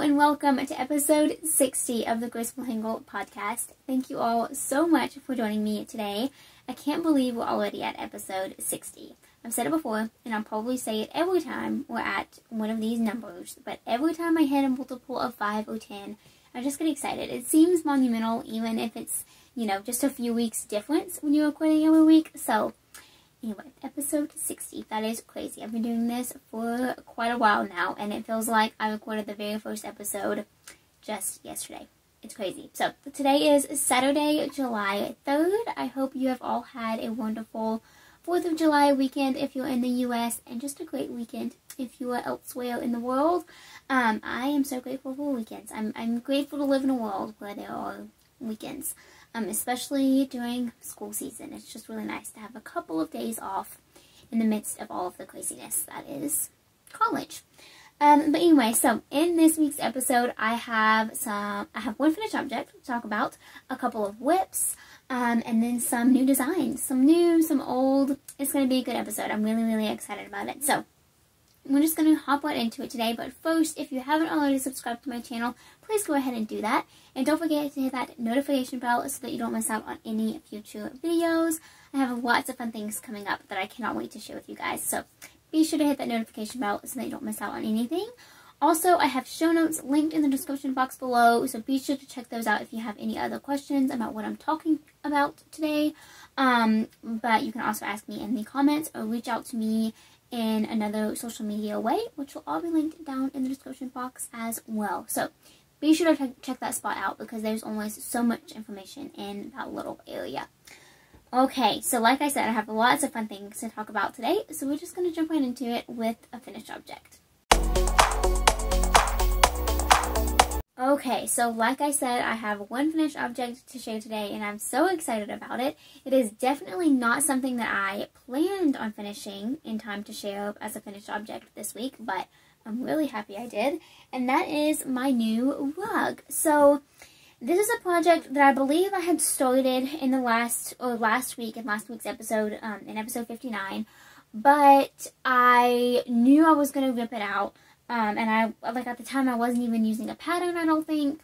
and welcome to episode 60 of the Graceful Tangle podcast. Thank you all so much for joining me today. I can't believe we're already at episode 60. I've said it before, and I'll probably say it every time we're at one of these numbers, but every time I hit a multiple of 5 or 10, I just get excited. It seems monumental, even if it's, you know, just a few weeks difference when you're recording every week. So, Anyway, episode 60. That is crazy. I've been doing this for quite a while now, and it feels like I recorded the very first episode just yesterday. It's crazy. So, today is Saturday, July 3rd. I hope you have all had a wonderful 4th of July weekend if you're in the US, and just a great weekend if you are elsewhere in the world. Um, I am so grateful for weekends. I'm, I'm grateful to live in a world where there are weekends um, especially during school season. It's just really nice to have a couple of days off in the midst of all of the craziness that is college. Um, but anyway, so in this week's episode, I have some, I have one finished object to talk about, a couple of WIPs, um, and then some new designs, some new, some old. It's going to be a good episode. I'm really, really excited about it. So we're just going to hop right into it today. But first, if you haven't already subscribed to my channel, please go ahead and do that. And don't forget to hit that notification bell so that you don't miss out on any future videos. I have lots of fun things coming up that I cannot wait to share with you guys. So be sure to hit that notification bell so that you don't miss out on anything. Also, I have show notes linked in the description box below, so be sure to check those out if you have any other questions about what I'm talking about today. Um, but you can also ask me in the comments or reach out to me in another social media way, which will all be linked down in the description box as well. So be sure to check that spot out because there's always so much information in that little area. Okay, so like I said, I have lots of fun things to talk about today, so we're just going to jump right into it with a finished object. Okay, so like I said, I have one finished object to show today, and I'm so excited about it. It is definitely not something that I planned on finishing in time to share as a finished object this week, but I'm really happy I did, and that is my new rug. So, this is a project that I believe I had started in the last, or last week, in last week's episode, um, in episode 59, but I knew I was going to rip it out um, and I, like at the time I wasn't even using a pattern, I don't think.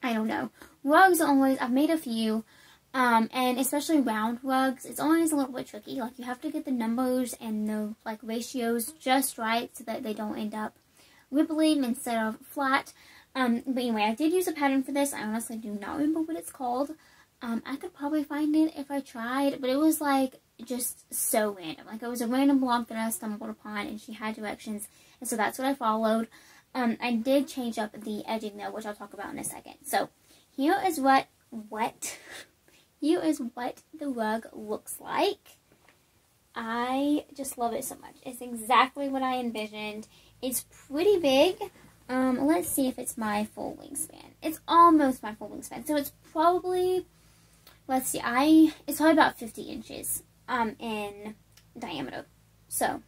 I don't know. Rugs always, I've made a few, um, and especially round rugs, it's always a little bit tricky. Like you have to get the numbers and the like ratios just right so that they don't end up rippling instead of flat. Um, but anyway, I did use a pattern for this. I honestly do not remember what it's called. Um, I could probably find it if I tried, but it was like just so random. Like it was a random blog that I stumbled upon and she had directions and so that's what I followed. Um, I did change up the edging though, which I'll talk about in a second. So here is what, what, here is what the rug looks like. I just love it so much. It's exactly what I envisioned. It's pretty big. Um, let's see if it's my full wingspan. It's almost my full wingspan. So it's probably, let's see, I, it's probably about 50 inches um, in diameter. So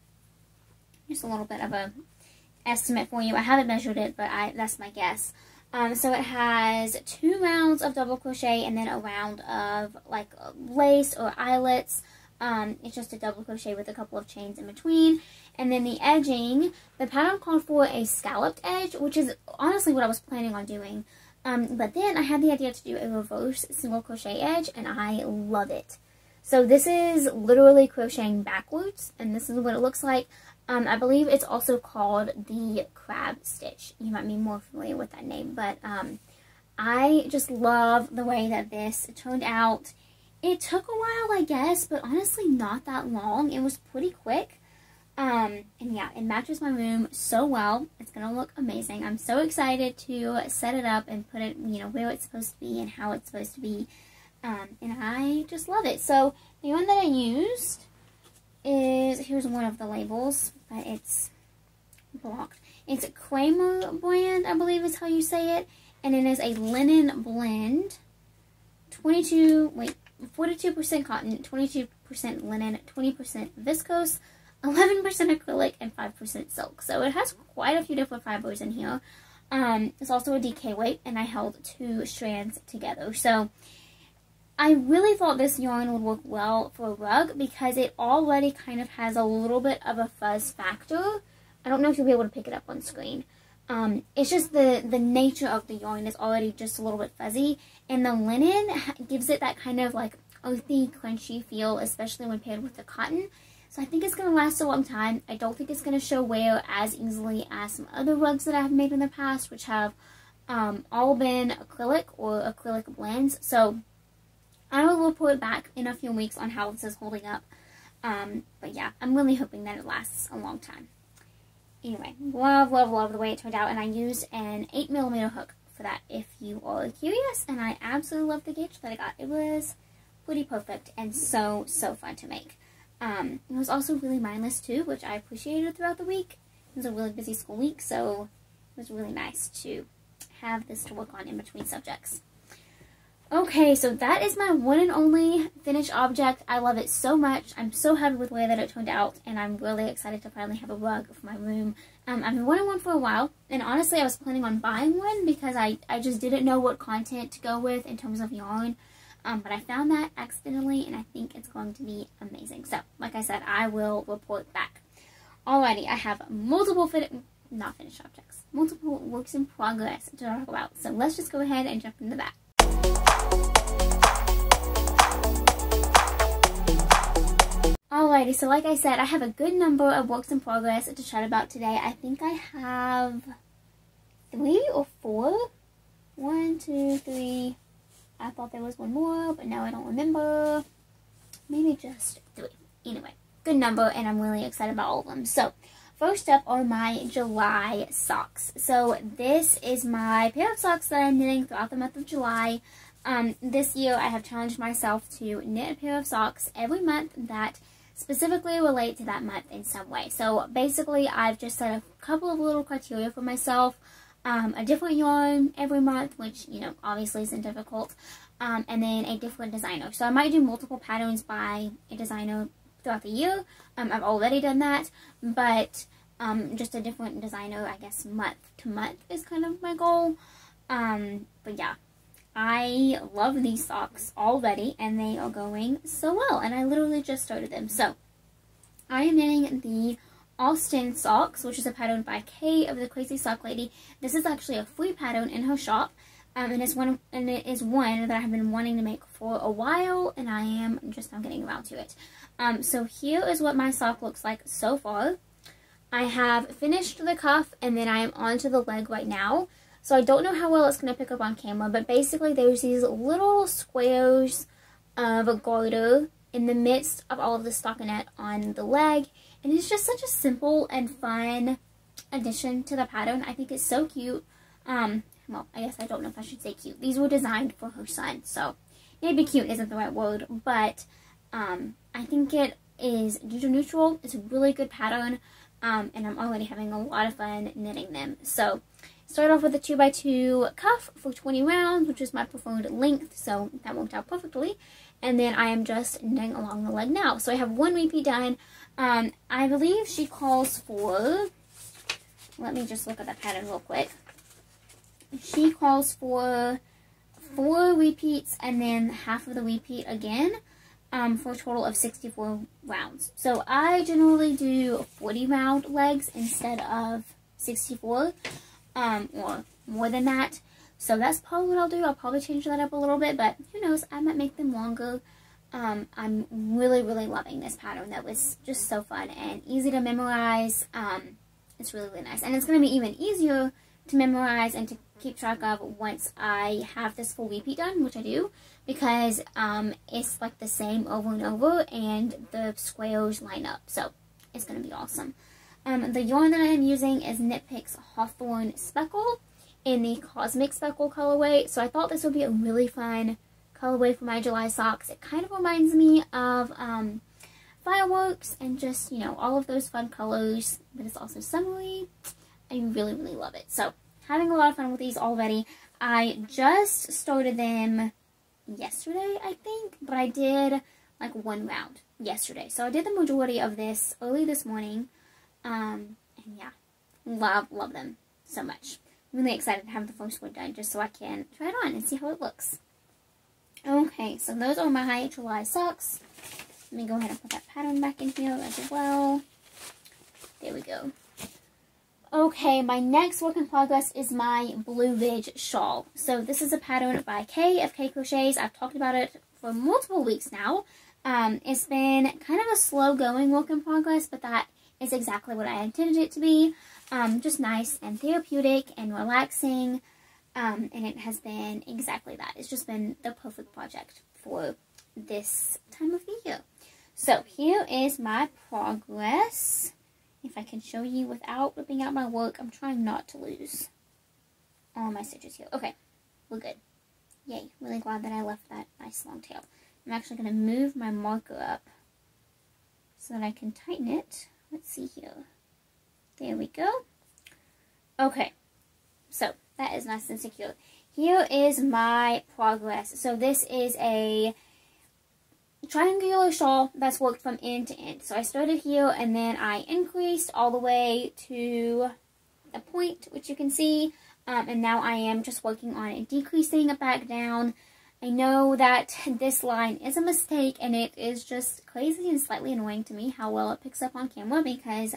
just a little bit of a estimate for you. I haven't measured it, but I that's my guess. Um, so it has two rounds of double crochet and then a round of like lace or eyelets. Um, it's just a double crochet with a couple of chains in between. And then the edging, the pattern called for a scalloped edge, which is honestly what I was planning on doing. Um, but then I had the idea to do a reverse single crochet edge, and I love it. So this is literally crocheting backwards, and this is what it looks like. Um, I believe it's also called the crab stitch. You might be more familiar with that name, but um, I just love the way that this turned out. It took a while, I guess, but honestly not that long. It was pretty quick. Um, and yeah, it matches my room so well. It's going to look amazing. I'm so excited to set it up and put it, you know, where it's supposed to be and how it's supposed to be. Um, and I just love it. So the one that I used is, here's one of the labels, but it's blocked. It's a Kramer brand, I believe is how you say it. And it is a linen blend. 22, wait, 42% cotton, 22% linen, 20% viscose, 11% acrylic, and 5% silk. So it has quite a few different fibers in here. Um, it's also a DK weight, and I held two strands together. So I really thought this yarn would work well for a rug because it already kind of has a little bit of a fuzz factor. I don't know if you'll be able to pick it up on screen. Um, it's just the, the nature of the yarn is already just a little bit fuzzy. And the linen gives it that kind of like earthy, crunchy feel, especially when paired with the cotton. So I think it's going to last a long time. I don't think it's going to show wear as easily as some other rugs that I've made in the past, which have um, all been acrylic or acrylic blends. So I will report back in a few weeks on how this is holding up. Um, but yeah, I'm really hoping that it lasts a long time. Anyway, love, love, love the way it turned out. And I used an 8 millimeter hook for that if you are curious. And I absolutely love the gauge that I got. It was pretty perfect and so, so fun to make. Um, it was also really mindless too, which I appreciated throughout the week. It was a really busy school week, so it was really nice to have this to work on in between subjects. Okay, so that is my one and only finished object. I love it so much. I'm so happy with the way that it turned out, and I'm really excited to finally have a rug for my room. Um, I've been wanting one for a while, and honestly, I was planning on buying one because I, I just didn't know what content to go with in terms of yarn. Um, but I found that accidentally, and I think it's going to be amazing. So, like I said, I will report back. Alrighty, I have multiple fit not finished objects, multiple works in progress to talk about. So let's just go ahead and jump into that. Alrighty, so like I said, I have a good number of works in progress to chat about today. I think I have three or four. One, two, three. I thought there was one more, but now I don't remember. Maybe just three. Anyway, good number, and I'm really excited about all of them. So, first up are my July socks. So, this is my pair of socks that I'm knitting throughout the month of July. Um, this year, I have challenged myself to knit a pair of socks every month that specifically relate to that month in some way. So basically, I've just set a couple of little criteria for myself. Um, a different yarn every month, which, you know, obviously isn't difficult. Um, and then a different designer. So I might do multiple patterns by a designer throughout the year. Um, I've already done that, but um, just a different designer, I guess, month to month is kind of my goal. Um, but yeah, I love these socks already and they are going so well and I literally just started them. So I am knitting the Austin socks, which is a pattern by Kay of the Crazy Sock Lady. This is actually a free pattern in her shop. Um, and it's one and it is one that I have been wanting to make for a while and I am just now getting around to it. Um, so here is what my sock looks like so far. I have finished the cuff and then I am onto the leg right now. So I don't know how well it's going to pick up on camera, but basically there's these little squares of a garter in the midst of all of the stockinette on the leg. And it's just such a simple and fun addition to the pattern. I think it's so cute. Um, well, I guess I don't know if I should say cute. These were designed for her son, so maybe cute isn't the right word, but um, I think it is gender neutral. It's a really good pattern, um, and I'm already having a lot of fun knitting them. So Start off with a 2x2 cuff for 20 rounds, which is my preferred length, so that worked out perfectly. And then I am just knitting along the leg now. So I have one repeat done. Um, I believe she calls for, let me just look at the pattern real quick. She calls for four repeats and then half of the repeat again um, for a total of 64 rounds. So I generally do 40 round legs instead of 64 um, or more than that. So that's probably what I'll do. I'll probably change that up a little bit, but who knows, I might make them longer. Um, I'm really, really loving this pattern. That was just so fun and easy to memorize. Um, it's really, really nice. And it's going to be even easier to memorize and to keep track of once I have this full repeat done, which I do, because um, it's like the same over and over and the squares line up. So it's going to be awesome. Um, the yarn that I am using is Knit Picks Hawthorn Speckle in the Cosmic Speckle colorway. So I thought this would be a really fun colorway for my July socks. It kind of reminds me of um, fireworks and just, you know, all of those fun colors. But it's also summery. I really, really love it. So having a lot of fun with these already. I just started them yesterday, I think. But I did like one round yesterday. So I did the majority of this early this morning. Um, and yeah, love, love them so much. I'm really excited to have the first one done just so I can try it on and see how it looks. Okay, so those are my high July socks. Let me go ahead and put that pattern back in here as well. There we go. Okay, my next work in progress is my Blue Ridge shawl. So this is a pattern by Kay of KayKrochets. I've talked about it for multiple weeks now. Um, it's been kind of a slow going work in progress, but that is exactly what I intended it to be. Um, just nice and therapeutic and relaxing. Um, and it has been exactly that. It's just been the perfect project for this time of the year. So here is my progress. If I can show you without ripping out my work, I'm trying not to lose all my stitches here. Okay, we're good. Yay, really glad that I left that nice long tail. I'm actually going to move my marker up so that I can tighten it. Let's see here. There we go. Okay, so that is nice and secure. Here is my progress. So this is a triangular shawl that's worked from end to end. So I started here and then I increased all the way to the point, which you can see. Um, and now I am just working on it decreasing it back down. I know that this line is a mistake and it is just crazy and slightly annoying to me how well it picks up on camera because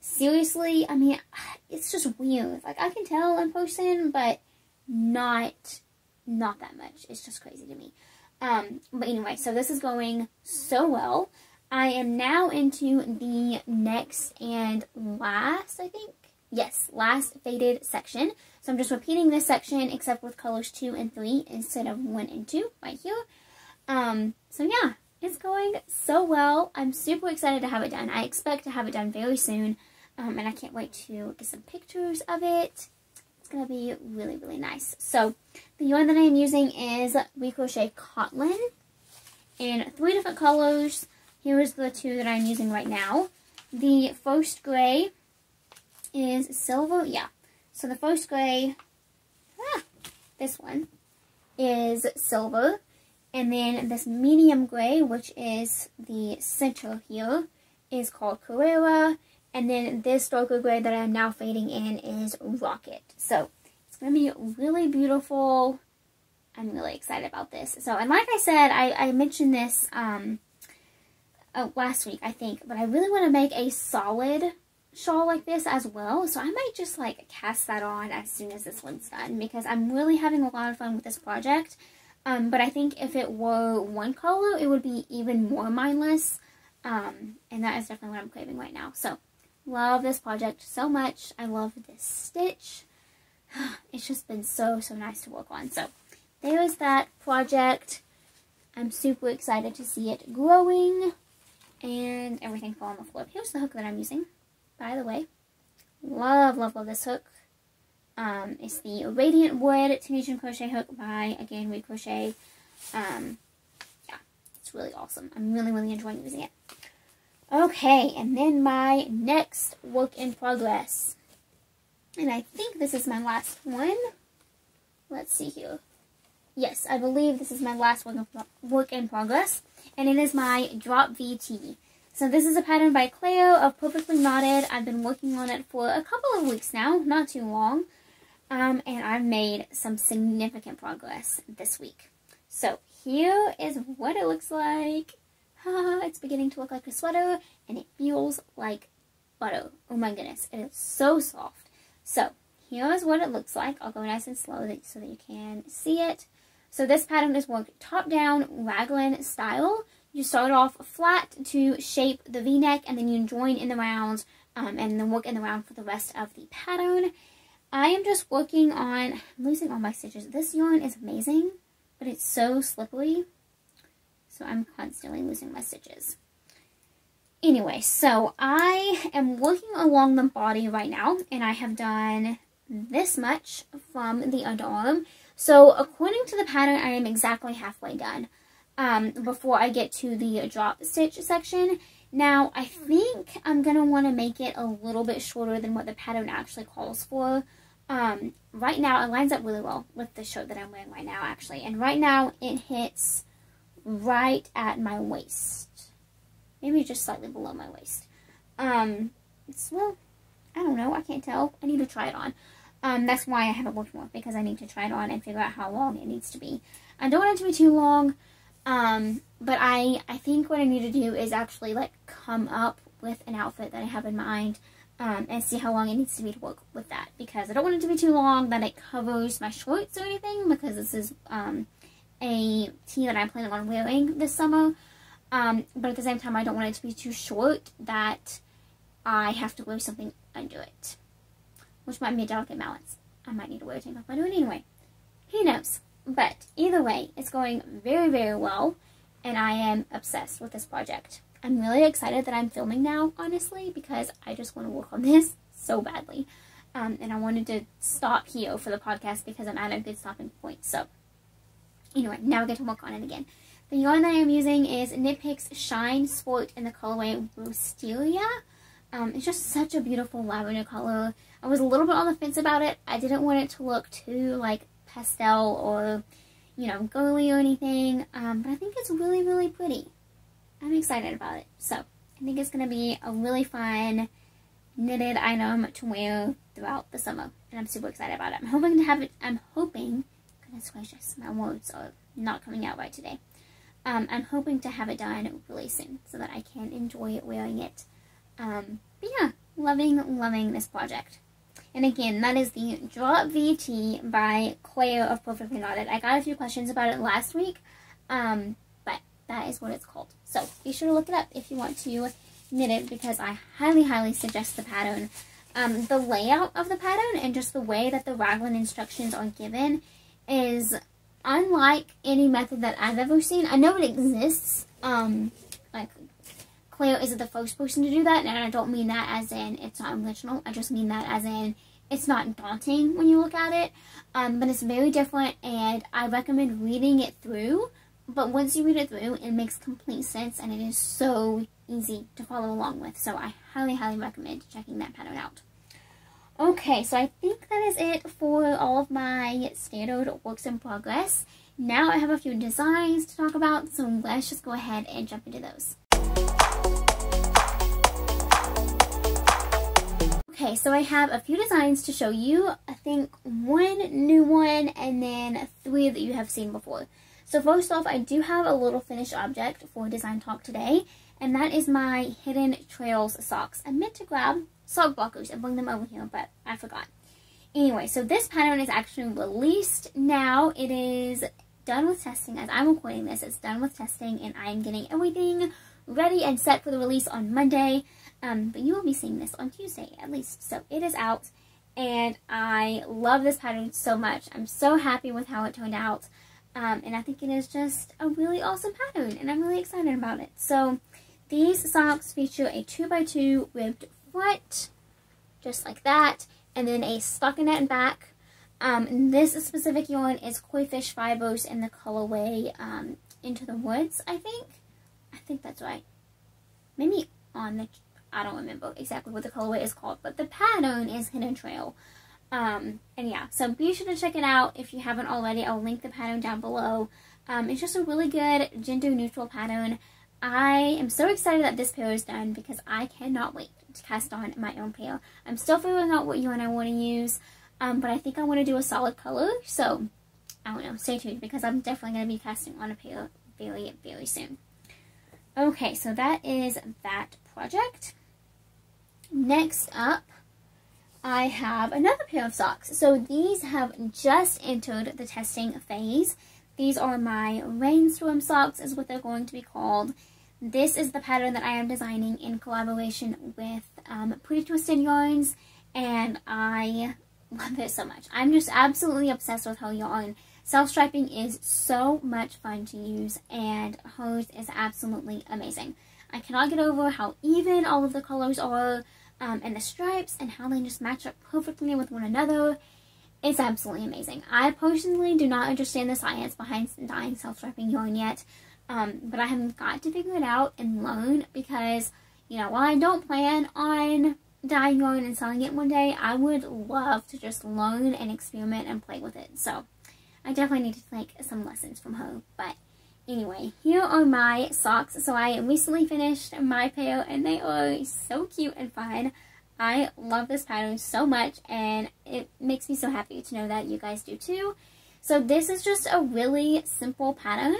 seriously, I mean, it's just weird. Like, I can tell in person, but not, not that much. It's just crazy to me. Um, but anyway, so this is going so well. I am now into the next and last, I think. Yes, last faded section. So I'm just repeating this section except with colors 2 and 3 instead of 1 and 2 right here. Um, so yeah, it's going so well. I'm super excited to have it done. I expect to have it done very soon. Um, and I can't wait to get some pictures of it. It's going to be really, really nice. So, the yarn that I'm using is WeCrochet Cotton in three different colors. Here's the two that I'm using right now. The first gray is silver. Yeah. So the first gray, ah, this one, is silver. And then this medium gray, which is the center here, is called Carrera. And then this darker gray that I'm now fading in is Rocket. So it's going to be really beautiful. I'm really excited about this. So, and like I said, I, I mentioned this um, uh, last week, I think, but I really want to make a solid shawl like this as well. So I might just like cast that on as soon as this one's done because I'm really having a lot of fun with this project. Um, but I think if it were one color, it would be even more mindless. Um, and that is definitely what I'm craving right now. So Love this project so much. I love this stitch. It's just been so, so nice to work on. So there is that project. I'm super excited to see it growing and everything fall on the floor. Here's the hook that I'm using, by the way. Love, love, love this hook. Um, it's the Radiant Wood Tunisian Crochet Hook by, again, WeCrochet. Um, yeah, it's really awesome. I'm really, really enjoying using it. Okay, and then my next work in progress. And I think this is my last one. Let's see here. Yes, I believe this is my last work in progress. And it is my Drop VT. So this is a pattern by Cleo of Perfectly Knotted. I've been working on it for a couple of weeks now, not too long. Um, and I've made some significant progress this week. So here is what it looks like it's beginning to look like a sweater and it feels like butter. Oh my goodness, it is so soft. So here's what it looks like. I'll go nice and slow so that you can see it. So this pattern is worked top down raglan style. You start off flat to shape the v-neck and then you join in the rounds um, and then work in the round for the rest of the pattern. I am just working on, I'm losing all my stitches. This yarn is amazing, but it's so slippery. So I'm constantly losing my stitches. Anyway, so I am working along the body right now, and I have done this much from the underarm. So according to the pattern, I am exactly halfway done um, before I get to the drop stitch section. Now, I think I'm going to want to make it a little bit shorter than what the pattern actually calls for. Um, right now, it lines up really well with the shirt that I'm wearing right now, actually. And right now, it hits right at my waist. Maybe just slightly below my waist. Um, it's, well, I don't know. I can't tell. I need to try it on. Um, that's why I haven't worked more, because I need to try it on and figure out how long it needs to be. I don't want it to be too long, um, but I, I think what I need to do is actually, like, come up with an outfit that I have in mind. um, and see how long it needs to be to work with that because I don't want it to be too long that it covers my shorts or anything because this is um, a tee that I'm planning on wearing this summer. Um, but at the same time, I don't want it to be too short that I have to wear something under it, which might be a delicate balance. I might need to wear a tank top under it anyway. Who knows? But either way, it's going very, very well, and I am obsessed with this project. I'm really excited that I'm filming now, honestly, because I just want to work on this so badly. Um, and I wanted to stop here for the podcast because I'm at a good stopping point. So, anyway, now we get to work on it again. The yarn that I'm using is Knit Picks Shine Sport in the colorway Wisteria. Um, it's just such a beautiful lavender color. I was a little bit on the fence about it. I didn't want it to look too, like, pastel or, you know, girly or anything. Um, but I think it's really, really pretty. I'm excited about it. So, I think it's going to be a really fun knitted item to wear throughout the summer. And I'm super excited about it. I'm hoping to have it, I'm hoping, goodness gracious, my words are not coming out right today. Um, I'm hoping to have it done really soon so that I can enjoy wearing it. Um, but yeah, loving, loving this project. And again, that is the Drop VT by Claire of Perfectly Knotted. I got a few questions about it last week, um, but that is what it's called. So be sure to look it up if you want to knit it because I highly, highly suggest the pattern. Um, the layout of the pattern and just the way that the raglan instructions are given is unlike any method that I've ever seen. I know it exists. Um, Claire isn't the first person to do that, and I don't mean that as in it's not original. I just mean that as in it's not daunting when you look at it. Um, but it's very different, and I recommend reading it through but once you read it through, it makes complete sense and it is so easy to follow along with. So I highly, highly recommend checking that pattern out. Okay, so I think that is it for all of my standard works in progress. Now I have a few designs to talk about, so let's just go ahead and jump into those. So I have a few designs to show you. I think one new one and then three that you have seen before. So first off, I do have a little finished object for Design Talk today, and that is my Hidden Trails socks. I meant to grab sock blockers and bring them over here, but I forgot. Anyway, so this pattern is actually released now. It is done with testing. As I'm recording this, it's done with testing, and I am getting everything ready and set for the release on Monday. Um, but you will be seeing this on Tuesday, at least. So it is out, and I love this pattern so much. I'm so happy with how it turned out. Um, and I think it is just a really awesome pattern, and I'm really excited about it. So, these socks feature a 2x2 ribbed front, just like that, and then a stockinette back. Um, this specific yarn is koi fish fibers in the colorway um, Into the Woods, I think. I think that's right. Maybe on the, I don't remember exactly what the colorway is called, but the pattern is Hidden Trail. Um, and yeah, so be sure to check it out if you haven't already. I'll link the pattern down below. Um, it's just a really good gender neutral pattern. I am so excited that this pair is done because I cannot wait to cast on my own pair. I'm still figuring out what yarn I want to use, um, but I think I want to do a solid color, so I don't know, stay tuned because I'm definitely going to be casting on a pair very, very soon. Okay, so that is that project. Next up, I have another pair of socks. So these have just entered the testing phase. These are my rainstorm socks is what they're going to be called. This is the pattern that I am designing in collaboration with um, Pretty Twisted Yarns and I love it so much. I'm just absolutely obsessed with her yarn. Self-striping is so much fun to use and hers is absolutely amazing. I cannot get over how even all of the colors are um, and the stripes and how they just match up perfectly with one another. It's absolutely amazing. I personally do not understand the science behind dyeing self-striping yarn yet, um, but I have got to figure it out and learn because, you know, while I don't plan on dyeing yarn and selling it one day, I would love to just learn and experiment and play with it. So I definitely need to take some lessons from her, but Anyway, here are my socks. So I recently finished my pair and they are so cute and fun. I love this pattern so much and it makes me so happy to know that you guys do too. So this is just a really simple pattern,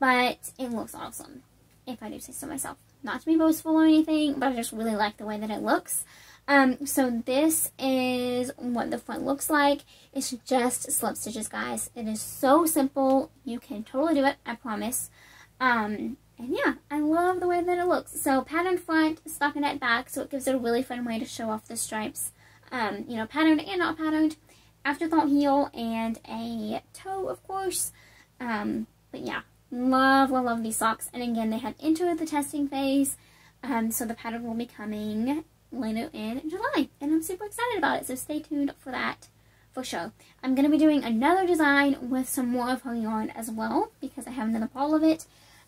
but it looks awesome, if I do say so myself. Not to be boastful or anything, but I just really like the way that it looks. Um, so this is what the front looks like. It's just slip stitches, guys. It is so simple. You can totally do it, I promise. Um, and yeah, I love the way that it looks. So pattern front, stockinette back, so it gives it a really fun way to show off the stripes. Um, you know, patterned and not patterned. Afterthought heel and a toe, of course. Um, but yeah, love, love, love these socks. And again, they have entered the testing phase. Um, so the pattern will be coming later in July. And I'm super excited about it. So stay tuned for that for sure. I'm going to be doing another design with some more of her yarn as well because I have another ball of it.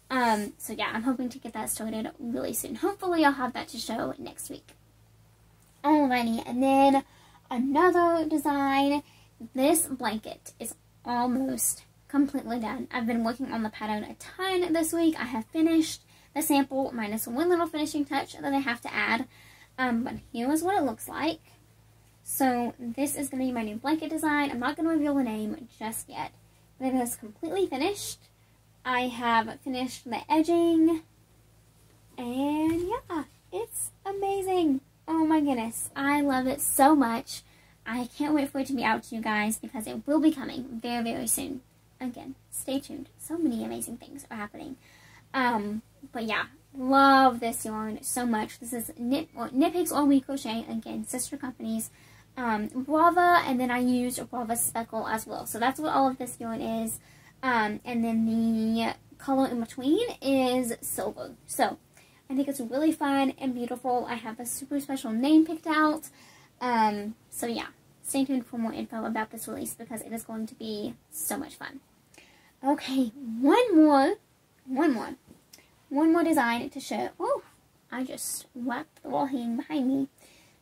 Um, so yeah, I'm hoping to get that started really soon. Hopefully I'll have that to show next week. Alrighty, and then another design. This blanket is almost completely done. I've been working on the pattern a ton this week. I have finished the sample minus one little finishing touch that I have to add. Um, but here is what it looks like. So this is going to be my new blanket design. I'm not going to reveal the name just yet. But it is completely finished. I have finished the edging. And yeah, it's amazing. Oh my goodness. I love it so much. I can't wait for it to be out to you guys because it will be coming very, very soon. Again, stay tuned. So many amazing things are happening. Um, but yeah, love this yarn so much. This is Knit, or, Knit Picks All We Crochet, again, sister companies. Um, Brava, and then I used Brava Speckle as well. So that's what all of this yarn is. Um, and then the color in between is silver. So I think it's really fun and beautiful. I have a super special name picked out. Um, so yeah, stay tuned for more info about this release because it is going to be so much fun. Okay, one more, one more, one more design to show. Oh, I just whacked the wall hanging behind me.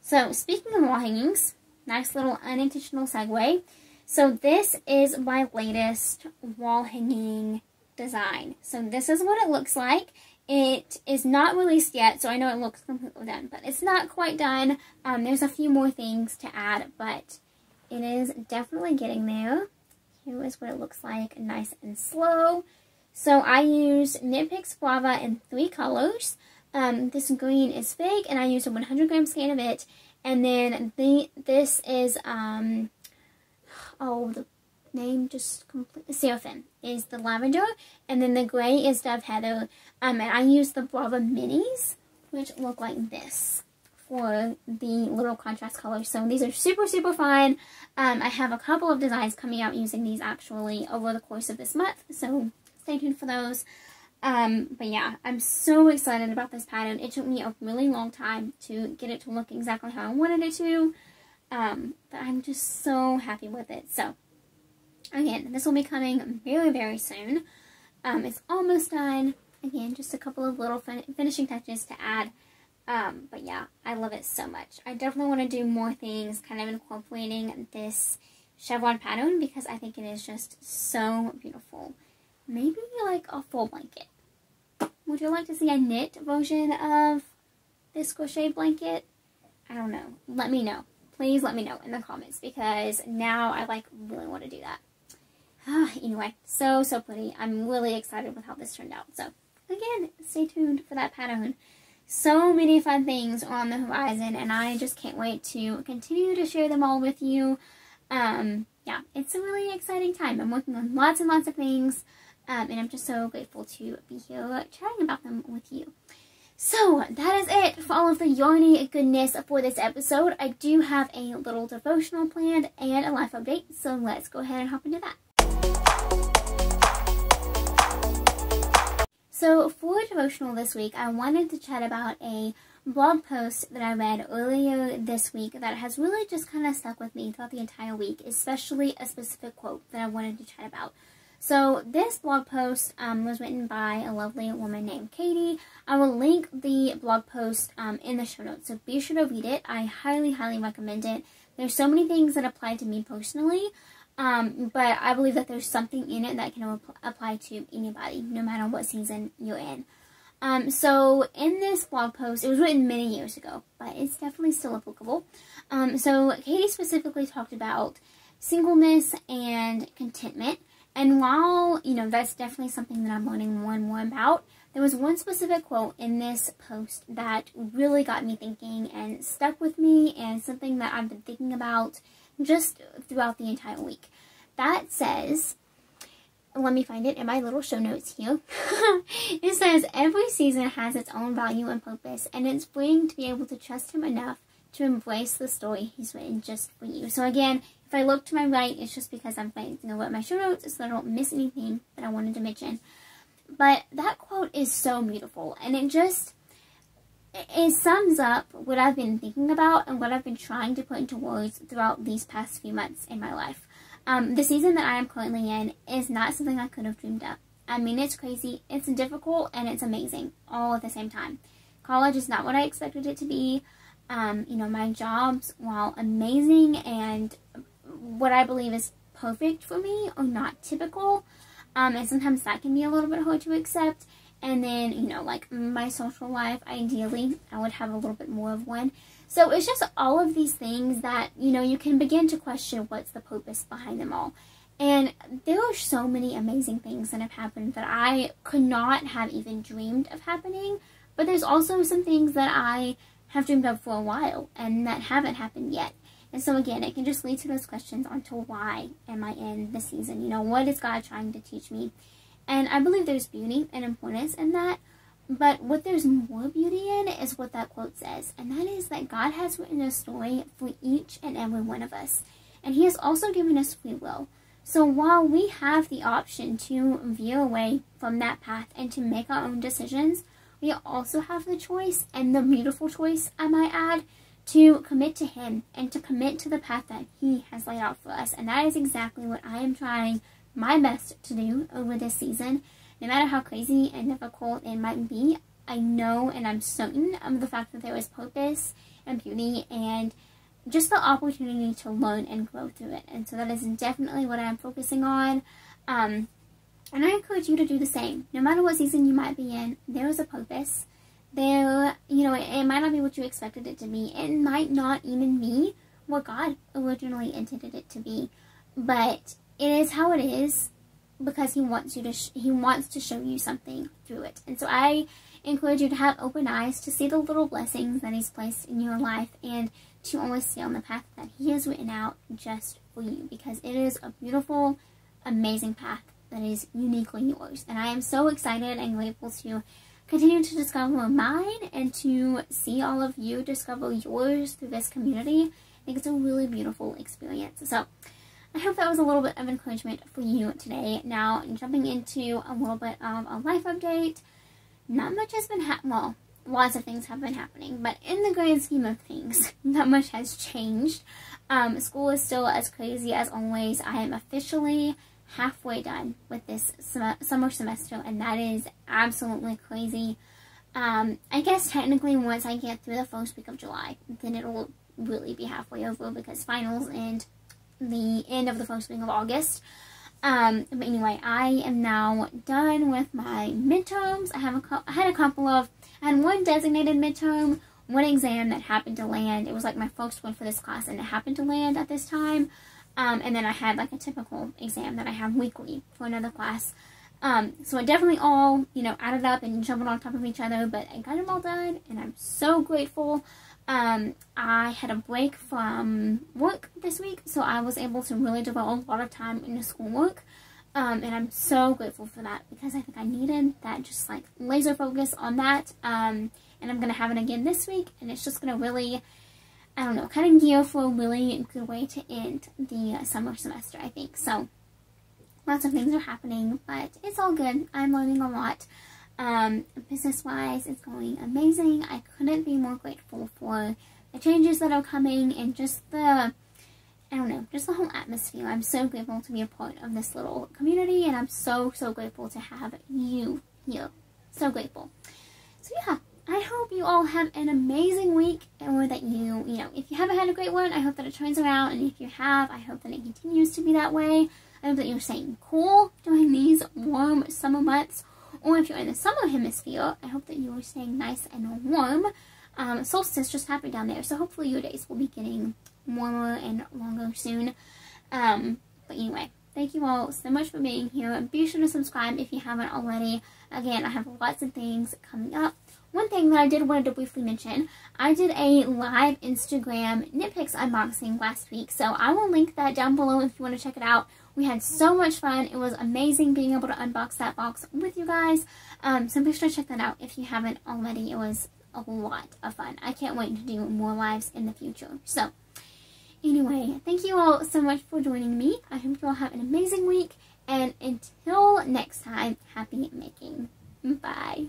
So speaking of wall hangings, nice little unintentional segue. So this is my latest wall hanging design. So this is what it looks like. It is not released yet, so I know it looks completely done, but it's not quite done. Um, there's a few more things to add, but it is definitely getting there. Here is what it looks like, nice and slow. So I used Knit Picks Brava in three colors. Um, this green is fig, and I used a 100 gram skein of it. And then the this is, um, oh, the name just completely, Seraphim is the lavender. And then the gray is Dove Heather. Um, and I used the Brava Minis, which look like this for the little contrast colors. So these are super, super fun. Um, I have a couple of designs coming out using these actually over the course of this month. So stay tuned for those. Um, but yeah, I'm so excited about this pattern. It took me a really long time to get it to look exactly how I wanted it to. Um, but I'm just so happy with it. So again, this will be coming very, very soon. Um, it's almost done. Again, just a couple of little fin finishing touches to add. Um, but yeah, I love it so much. I definitely want to do more things kind of incorporating this chevron pattern because I think it is just so beautiful. Maybe like a full blanket. Would you like to see a knit version of this crochet blanket? I don't know. Let me know. Please let me know in the comments because now I like really want to do that. anyway, so, so pretty. I'm really excited with how this turned out. So, again, stay tuned for that pattern. So many fun things on the horizon, and I just can't wait to continue to share them all with you. Um, yeah, it's a really exciting time. I'm working on lots and lots of things, um, and I'm just so grateful to be here chatting about them with you. So, that is it for all of the yarny goodness for this episode. I do have a little devotional planned and a life update, so let's go ahead and hop into that. So for devotional this week, I wanted to chat about a blog post that I read earlier this week that has really just kind of stuck with me throughout the entire week, especially a specific quote that I wanted to chat about. So this blog post um, was written by a lovely woman named Katie. I will link the blog post um, in the show notes, so be sure to read it. I highly, highly recommend it. There's so many things that apply to me personally, um, but I believe that there's something in it that can apply to anybody, no matter what season you're in. Um, so in this blog post, it was written many years ago, but it's definitely still applicable. Um, so Katie specifically talked about singleness and contentment. And while, you know, that's definitely something that I'm learning more and more about, there was one specific quote in this post that really got me thinking and stuck with me and something that I've been thinking about just throughout the entire week. That says, let me find it in my little show notes here. it says, every season has its own value and purpose, and it's freeing to be able to trust him enough to embrace the story he's written just for you. So again, if I look to my right, it's just because I'm glancing over my show notes so I don't miss anything that I wanted to mention. But that quote is so beautiful, and it just it sums up what I've been thinking about and what I've been trying to put into words throughout these past few months in my life. Um, the season that I am currently in is not something I could have dreamed up. I mean, it's crazy, it's difficult, and it's amazing all at the same time. College is not what I expected it to be. Um, you know, my jobs, while amazing and what I believe is perfect for me, or not typical. Um, and sometimes that can be a little bit hard to accept. And then, you know, like my social life, ideally, I would have a little bit more of one. So it's just all of these things that, you know, you can begin to question what's the purpose behind them all. And there are so many amazing things that have happened that I could not have even dreamed of happening. But there's also some things that I have dreamed of for a while and that haven't happened yet. And so again, it can just lead to those questions onto why am I in the season? You know, what is God trying to teach me? And I believe there's beauty and importance in that. But what there's more beauty in is what that quote says. And that is that God has written a story for each and every one of us. And he has also given us free will. So while we have the option to veer away from that path and to make our own decisions, we also have the choice, and the beautiful choice, I might add, to commit to Him and to commit to the path that He has laid out for us. And that is exactly what I am trying my best to do over this season. No matter how crazy and difficult it might be, I know and I'm certain of the fact that there is purpose and beauty and just the opportunity to learn and grow through it. And so that is definitely what I'm focusing on. Um, and I encourage you to do the same. No matter what season you might be in, there is a purpose there, you know, it, it might not be what you expected it to be. It might not even be what God originally intended it to be. But it is how it is because he wants you to he wants to show you something through it. And so I encourage you to have open eyes to see the little blessings that he's placed in your life and to always stay on the path that he has written out just for you because it is a beautiful, amazing path that is uniquely yours. And I am so excited and grateful to continue to discover mine and to see all of you discover yours through this community. I think it's a really beautiful experience. So I hope that was a little bit of encouragement for you today. Now, jumping into a little bit of a life update. Not much has been happening. Well, lots of things have been happening, but in the grand scheme of things, not much has changed. Um, school is still as crazy as always. I am officially halfway done with this summer semester, and that is absolutely crazy. Um, I guess technically once I get through the first week of July, then it'll really be halfway over because finals and the end of the first week of August. Um, but anyway, I am now done with my midterms. I have a I had a couple of I had one designated midterm, one exam that happened to land. It was like my first one for this class, and it happened to land at this time. Um, and then I had like a typical exam that I have weekly for another class. Um, so it definitely all, you know, added up and jumping on top of each other, but I got them all done and I'm so grateful. Um, I had a break from work this week, so I was able to really devote a lot of time into schoolwork. Um, and I'm so grateful for that because I think I needed that just like laser focus on that. Um, and I'm going to have it again this week, and it's just going to really I don't know, kind of gear for a really good way to end the summer semester, I think. So, lots of things are happening, but it's all good. I'm learning a lot. Um, Business-wise, it's going amazing. I couldn't be more grateful for the changes that are coming and just the, I don't know, just the whole atmosphere. I'm so grateful to be a part of this little community, and I'm so, so grateful to have you here. So grateful. So yeah, I hope you all have an amazing week or that you, you know, if you haven't had a great one, I hope that it turns around. And if you have, I hope that it continues to be that way. I hope that you're staying cool during these warm summer months. Or if you're in the summer hemisphere, I hope that you are staying nice and warm. Um, solstice just happened down there, so hopefully your days will be getting warmer and longer soon. Um, but anyway, thank you all so much for being here. Be sure to subscribe if you haven't already. Again, I have lots of things coming up. One thing that I did want to briefly mention, I did a live Instagram Knit Picks unboxing last week, so I will link that down below if you want to check it out. We had so much fun. It was amazing being able to unbox that box with you guys. Um, so be sure to check that out if you haven't already. It was a lot of fun. I can't wait to do more lives in the future. So, anyway, thank you all so much for joining me. I hope you all have an amazing week. And until next time, happy making. Bye.